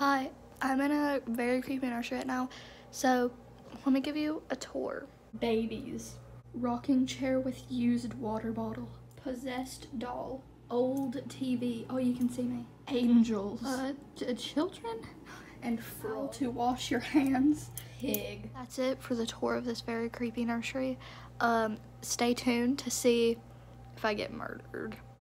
Hi, I'm in a very creepy nursery right now, so let me give you a tour. Babies. Rocking chair with used water bottle. Possessed doll. Old TV. Oh, you can see me. Angels. Uh, children? And frill to wash your hands. Pig. That's it for the tour of this very creepy nursery. Um, stay tuned to see if I get murdered.